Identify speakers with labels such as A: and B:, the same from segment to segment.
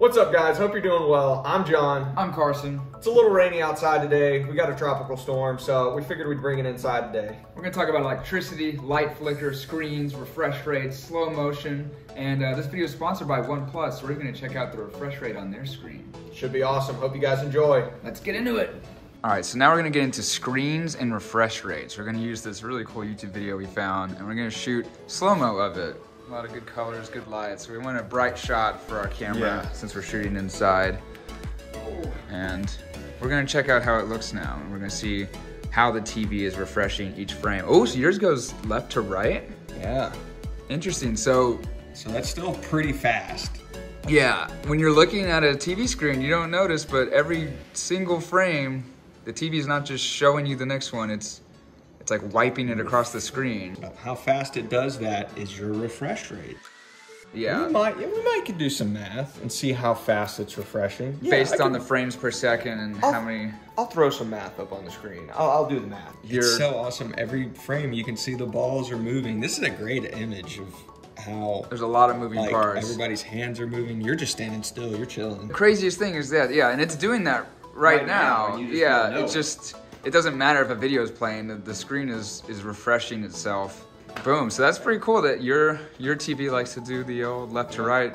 A: What's up, guys? Hope you're doing well. I'm John.
B: I'm Carson.
A: It's a little rainy outside today. We got a tropical storm, so we figured we'd bring it inside today.
B: We're gonna talk about electricity, light flicker, screens, refresh rates, slow motion, and uh, this video is sponsored by OnePlus. So we're gonna check out the refresh rate on their screen.
A: Should be awesome. Hope you guys enjoy.
B: Let's get into it. All right, so now we're gonna get into screens and refresh rates. We're gonna use this really cool YouTube video we found, and we're gonna shoot slow-mo of it. A lot of good colors, good lights. So we want a bright shot for our camera
A: Yeah.
B: since we're shooting inside. And we're gonna check out how it looks now. And we're gonna see how the TV is refreshing each frame. Oh, so yours goes left to right?
A: Yeah.
B: Interesting. So
A: So that's still pretty fast.
B: yeah, when you're looking at a TV screen, you don't notice, but every single frame, the TV is not just showing you the next one. It's it's like wiping it across the screen.
C: How fast it does that is your refresh rate.
B: Yeah.
A: We might, yeah, we might could do some math and see how fast it's refreshing. Yeah,
B: Based
A: I
B: on
A: can-
B: the frames per second and
A: I'll-
B: how many.
A: I'll throw some math up on the screen. I'll, I'll do the math.
B: You're,
C: It's so awesome. Every frame you can see the balls are moving. This is a great image of how
B: there's a lot of moving
C: like
B: parts.
C: everybody's hands are moving. You're just standing still. You're chilling.
B: The craziest thing is that, yeah, and it's doing that right,
A: Right now,
B: now.
A: and you just
B: yeah, it's
A: it.
B: just it doesn't matter if a video is playing. The, the screen is is refreshing itself. Boom. So that's pretty cool that your your TV likes to do the old left to right.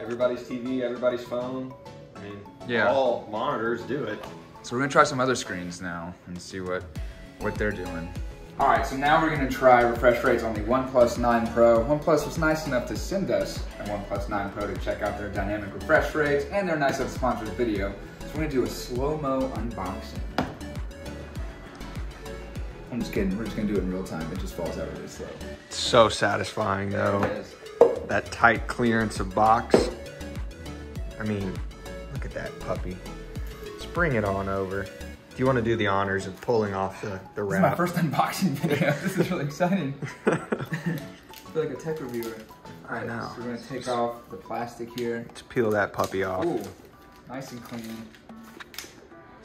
A: Everybody's TV, everybody's phone. I mean,
B: Yeah.
A: all monitors do it.
B: So we're gonna try some other screens now and see what what they're doing. All right, so now we're gonna try refresh rates on the OnePlus 9 Pro. OnePlus was nice enough to send us a OnePlus 9 Pro to check out their dynamic refresh rates, and they're nice enough to sponsor the video. So we're gonna do a slow-mo unboxing. I'm just kidding, we're just gonna do it in real time. It just falls out really slow.
A: So satisfying, though.
B: It is.
A: that tight clearance of box. I mean, look at that puppy. Let's bring it on over. Do you want to do the honors of pulling off the, the
B: This is my first unboxing video. this is really exciting. I feel like a tech reviewer. Right,
A: I know.
B: so we're gonna take off the plastic here.
A: Let's peel that puppy off.
B: Ooh, nice and clean.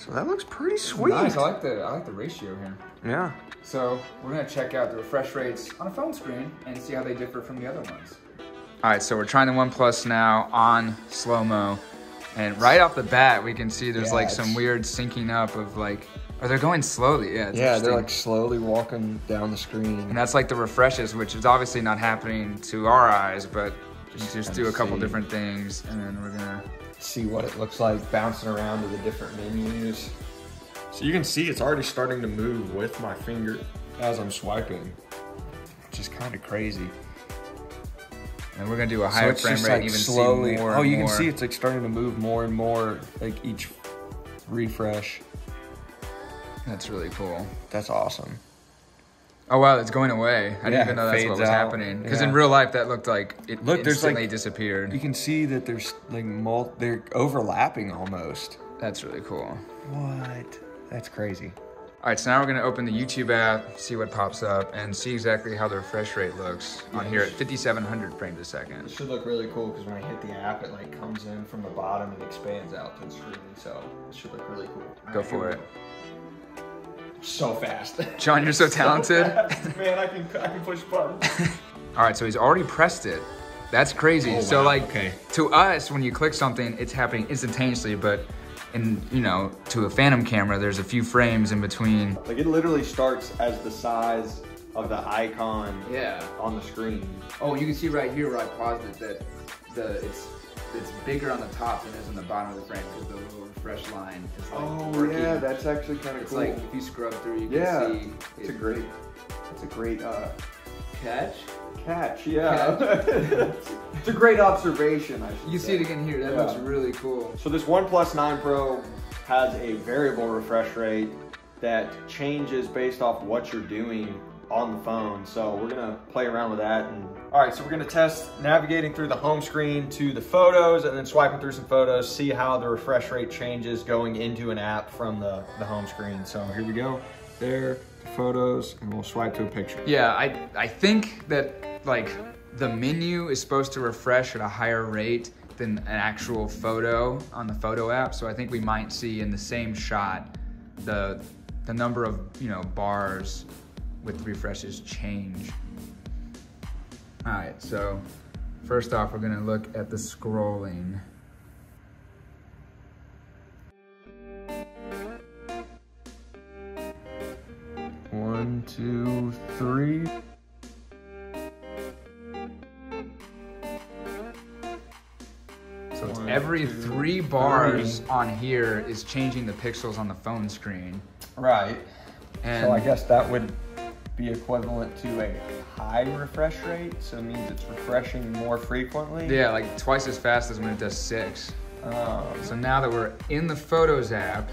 A: So that looks pretty sweet.
B: Nice. I like the I like the ratio here.
A: Yeah.
B: So we're gonna check out the refresh rates on a phone screen and see how they differ from the other ones. All right, so we're trying the OnePlus now on slow mo, and right off the bat we can see there's
C: Yeah,
B: like some weird syncing up of like, or they're going slowly. Yeah. It's
C: Yeah, they're like slowly walking down the screen.
B: And that's like the refreshes, which is obviously not happening to our eyes, but just, just do a couple
C: see.
B: different things, and then we're gonna.
C: See what it looks like bouncing around to the different menus. So you can see it's already starting to move with my finger as I'm swiping, which is kind of crazy.
B: And we're gonna do a
C: So
B: higher
C: it's
B: frame rate,
C: like
B: even
C: slowly.
B: see more.
C: oh,
B: and
C: you can see it's like starting to move more and more, like each refresh.
B: That's really cool.
C: That's awesome.
B: Oh wow, it's going away. I
C: Yeah,
B: didn't even know that's what was
C: out.
B: happening. Because
C: Yeah.
B: in real life, that looked like it
C: Look, there's,
B: instantly
C: like-
B: disappeared.
C: You can see that there's like mul- they're overlapping almost.
B: That's really cool.
C: What? That's crazy.
B: All right, so now we're gonna open the YouTube app, see what pops up, and see exactly how the refresh rate looks on here at 5,700 frames a second.
A: It should look really cool because when I hit the app, it like comes in from the bottom and expands out to the screen. So it should look really cool.
B: Go for it.
A: So fast.
B: John, you're so talented.
A: fast. Man, I can I can push buttons.
B: All right, so he's already pressed it. That's crazy.
C: Oh,
B: so
C: wow,
B: like
C: okay.
B: to us, when you click something, it's happening instantaneously, but in you know, to a Phantom camera, there's a few frames in between.
A: Like it literally starts as the size of the icon
B: Yeah.
A: on the screen.
B: Oh, you can see right here where I paused it that the it's it's bigger on the top than it is on the bottom of the frame because the little refresh line is like working.
A: Oh, yeah, that's actually kind of cool.
B: It's like if you scrub through, you can
A: Yeah,
B: see
A: it's a great, it's a great uh,
B: catch.
A: catch. Yeah, it's a great observation. I should
B: You can see it again here. That
A: Yeah.
B: looks really cool.
A: So this OnePlus 9 Pro has a variable refresh rate that changes based off what you're doing on the phone. So we're gonna play around with that. And all right, so we're gonna test navigating through the home screen to the photos and then swiping through some photos, see how the refresh rate changes going into an app from the, the home screen. So here we go. There, the photos, and we'll swipe to a picture.
B: Yeah, I I think that like the menu is supposed to refresh at a higher rate than an actual photo on the photo app. So I think we might see in the same shot the the number of you know bars with refreshes change. All right, so first off, we're gonna look at the scrolling.
A: One, two, three.
B: So it's
A: One,
B: every
A: two,
B: three bars
A: three.
B: on here is changing the pixels on the phone screen.
A: Right.
B: And
A: so I guess that would be equivalent to a high refresh rate. So it means it's refreshing more frequently.
B: yeah, like twice as fast as when it does six.
A: Um,
B: So now that we're in the Photos app,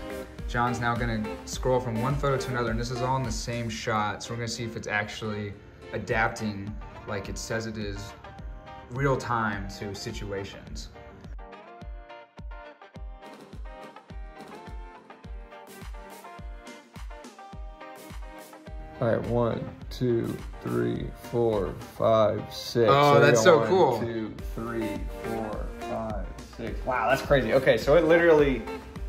B: John's now gonna scroll from one photo to another, and this is all in the same shot. So we're gonna see if it's actually adapting like it says it is real time to situations.
A: All right, one, two, three, four, five, six.
B: Oh,
A: There
B: that's
A: go.
B: so cool.
A: One, two, three, four, five, six. Wow, that's crazy. Okay, so it literally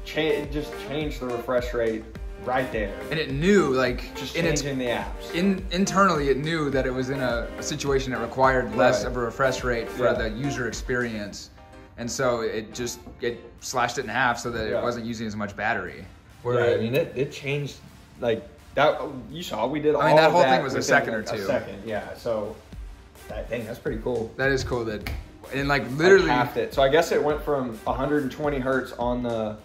A: cha- it just changed the refresh rate right there.
B: And it knew, like,
A: Just
B: in its
A: changing the apps.
B: in internally it knew that it was in a, a situation that required less
A: Right.
B: of a refresh rate for
A: Yeah.
B: the user experience and so it just it slashed it in half so that
A: Yeah.
B: it wasn't using as much battery
A: Yeah, I mean, it, it changed like that. You saw we did.
B: I mean, that whole thing was a second or two.
A: A second, yeah. So that thing, that's pretty cool.
B: that is cool that and like
A: Like,
B: literally
A: halved it. So I guess it went from 120 hertz on the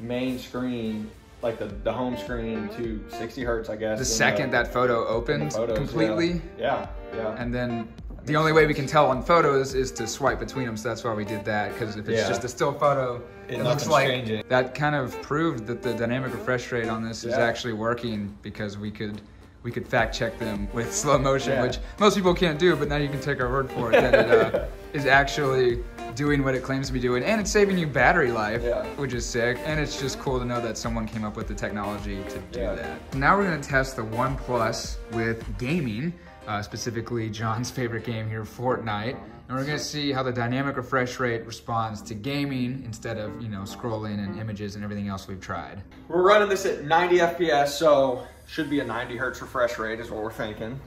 A: main screen, like the, the home screen, to 60 hertz. I guess
B: the second that photo opened
A: photos,
B: completely
A: Yeah, yeah. yeah.
B: and then the only way we can tell on photos is to swipe between them so that's why we did that because if it's
A: Yeah.
B: just a still photo
A: It-
B: it, looks like
A: changing.
B: that kind of proved that the dynamic refresh rate on this is actually working because we could we could fact check them with slow motion
A: Yeah.
B: which most people can't do but now you can take our word for it that it uh, is actually doing what it claims to be doing and it's saving you battery life
A: Yeah.
B: which is sick and it's just cool to know that someone came up with the technology to do
A: Yeah.
B: that now we're going to test the OnePlus with gaming uh, specifically John's favorite game here, Fortnite. And we're gonna see how the dynamic refresh rate responds to gaming instead of, you know, scrolling and images and everything else we've tried.
A: We're running this at 90 FPS, so should be a 90 hertz refresh rate is what we're thinking.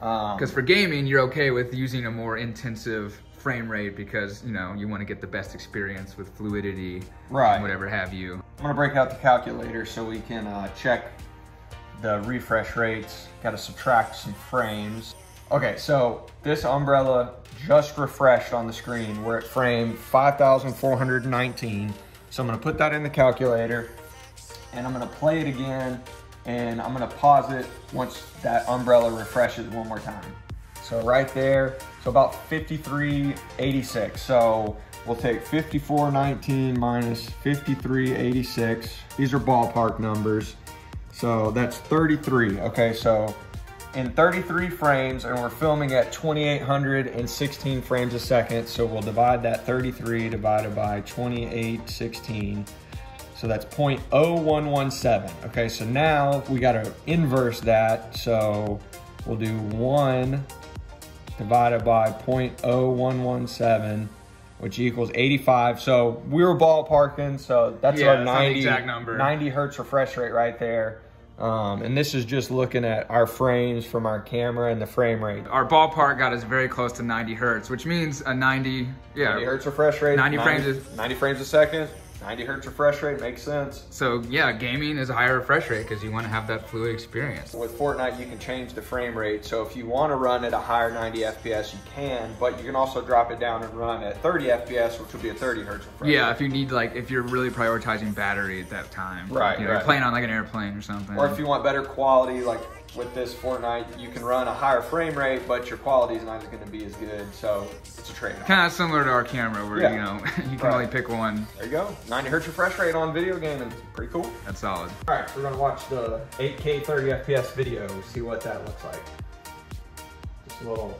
A: Um,
B: Because for gaming, you're okay with using a more intensive frame rate because, you know, you wanna get the best experience with fluidity
A: Right.
B: and whatever have you.
A: I'm gonna break out the calculator so we can uh, check the refresh rates. Got to subtract some frames. Okay, so this umbrella just refreshed on the screen. We're at frame 5,419. So I'm gonna put that in the calculator and I'm gonna play it again and I'm gonna pause it once that umbrella refreshes one more time. So right there, so about 53.86. So we'll take 54.19 minus 53.86. These are ballpark numbers. So that's 33. Okay, so in 33 frames, and we're filming at 2816 frames a second. So we'll divide that 33 divided by 2816. So that's 0.0117. Okay, so now we got to inverse that. So we'll do 1 divided by 0.0117, which equals 85. So we were ballparking, so that's
B: Yeah,
A: our
B: that's not the
A: 90,
B: exact number.
A: 90 hertz refresh rate right there. Um, and this is just looking at our frames from our camera and the frame rate.
B: Our ballpark got us very close to 90 hertz, which means a 90, yeah.
A: 90 hertz refresh rate.
B: 90 frames
A: 90 frames a second. 90 hertz refresh rate makes sense.
B: So yeah, gaming is a higher refresh rate because you want to have that fluid experience.
A: With Fortnite, you can change the frame rate. So if you want to run at a higher 90 FPS, you can, but you can also drop it down and run at 30 FPS, which would be a 30 hertz refresh.
B: Yeah,
A: rate.
B: if you need like if you're really prioritizing battery at that time,
A: Right,
B: You know, you're playing on like an airplane or something.
A: Or if you want better quality, like with this Fortnite, you can run a higher frame rate, but your quality is not going to be as good. So it's a trade-off.
B: kind of similar to our camera, where
A: Yeah.
B: you know you can
A: Right.
B: only pick one.
A: There you go. 90 hertz refresh rate on video gaming. Pretty cool.
B: That's solid.
A: All right, we're gonna watch the 8K 30 FPS video, see what that looks like. Just a little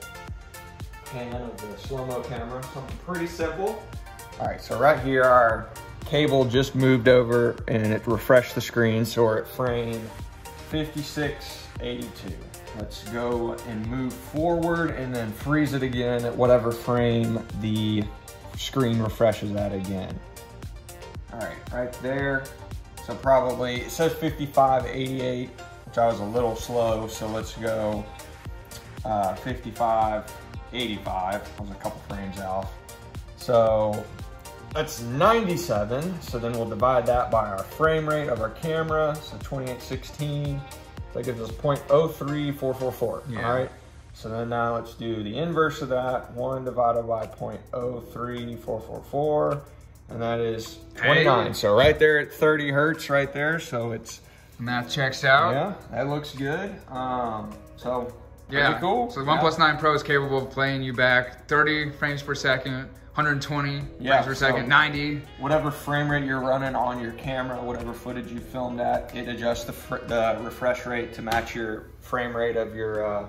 A: pan of the slow-mo camera, something pretty simple. All right, so right here, our cable just moved over and it refreshed the screen, so we're at frame 5682. Let's go and move forward and then freeze it again at whatever frame the screen refreshes at again. All right, right there. So probably, it says 55, 88, which I was a little slow. So let's go uh, 55, 85. I was a couple frames off. So that's 97. So then we'll divide that by our frame rate of our camera. So 2816. So that gives us 0.03444.
B: Yeah.
A: All right. So then now let's do the inverse of that. 1 divided by 0.03444. And that is 29.
B: Hey.
A: So right there at 30 hertz right there. So it's,
B: Math checks out.
A: yeah, that looks good. Um, so
B: Yeah.
A: pretty cool.
B: So the
A: Yeah.
B: OnePlus 9 Pro is capable of playing you back 30 frames per second, 120
A: Yeah,
B: frames per second,
A: so-
B: 90.
A: whatever frame rate you're running on your camera, whatever footage you filmed at, it adjusts the, the refresh rate to match your frame rate of your uh,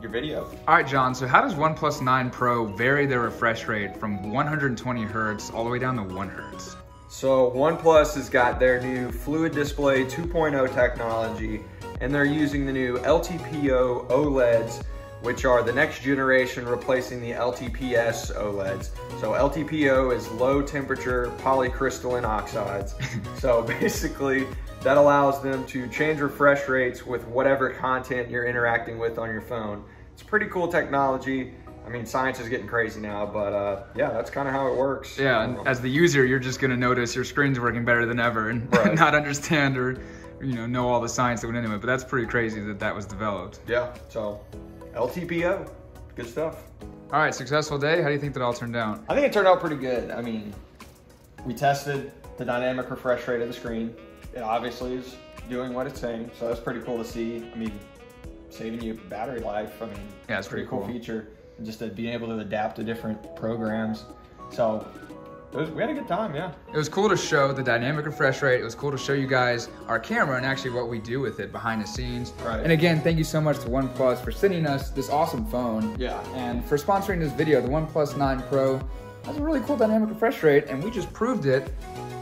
A: your video.
B: All right, John. So how does OnePlus 9 Pro vary their refresh rate from 120 hertz all the way down to 1 hertz?
A: So OnePlus has got their new Fluid Display 2.0 technology, and they're using the new LTPO OLEDs, which are the next generation replacing the LTPS OLEDs. So LTPO is low temperature polycrystalline oxides. so basically, that allows them to change refresh rates with whatever content you're interacting with on your phone. It's pretty cool technology. I mean, science is getting crazy now, but uh, yeah, that's kind of how it works.
B: Yeah, and as the user, you're just gonna notice your screen's working better than ever and
A: Right.
B: not understand or you know know all the science that went into it. But that's pretty crazy that that was developed.
A: Yeah, so LTPO, good stuff.
B: All right, successful day. How do you think that all turned out?
D: I think it turned out pretty good. I mean, we tested the dynamic refresh rate of the screen. It obviously is doing what it's saying, so that's pretty cool to see. I mean, saving you battery life. I mean,
B: Yeah, it's pretty
D: cool,
B: cool.
D: feature. And just to being able to adapt to different programs. So it was, we had a good time, yeah.
B: It was cool to show the dynamic refresh rate. It was cool to show you guys our camera and actually what we do with it behind the scenes.
D: Right.
B: And again, thank you so much to OnePlus for sending us this awesome phone.
D: Yeah.
B: And for sponsoring this video, the OnePlus 9 Pro has a really cool dynamic refresh rate, and we just proved it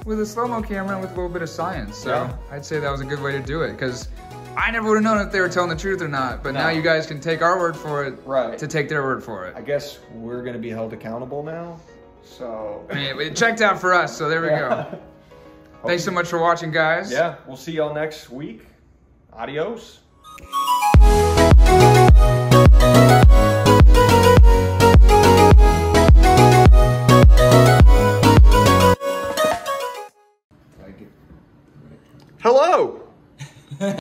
B: with a slow-mo camera and with a little bit of science. So
D: Yeah.
B: I'd say that was a good way to do it because I never would have known if they were telling the truth or not. But
D: No.
B: now you guys can take our word for it
D: Right.
B: to take their word for it.
D: I guess we're gonna be held accountable now. So.
B: It checked out for us, so there we yeah. go. Thanks so much for watching, guys.
D: Yeah, we'll see y'all next week. Adios.